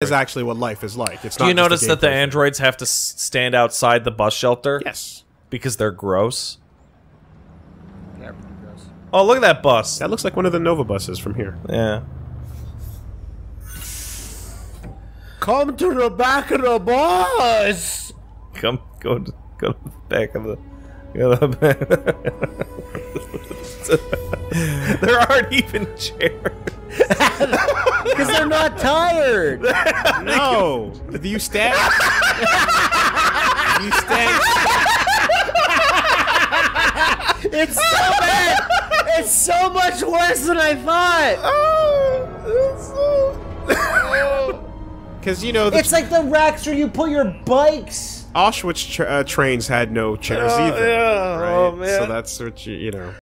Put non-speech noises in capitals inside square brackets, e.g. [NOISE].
is actually what life is like. It's Do not you notice that the gameplay thing. androids have to stand outside the bus shelter? Yes. Because they're gross. Yeah, pretty gross. Oh, look at that bus. That looks like one of the Nova buses from here. Yeah. Come to the back of the bus. Come, go to, go to the back of the. Go to the back. [LAUGHS] there aren't even chairs. [LAUGHS] Because they're not tired. [LAUGHS] No! Do you stand? Do you stand? It's so bad. It's so much worse than I thought. Oh, It's so. [LAUGHS] Because, you know, the It's like the racks where you put your bikes. Auschwitz tra- uh, trains had no chairs Oh, either. yeah. Right? Oh, man. So that's what you, you know.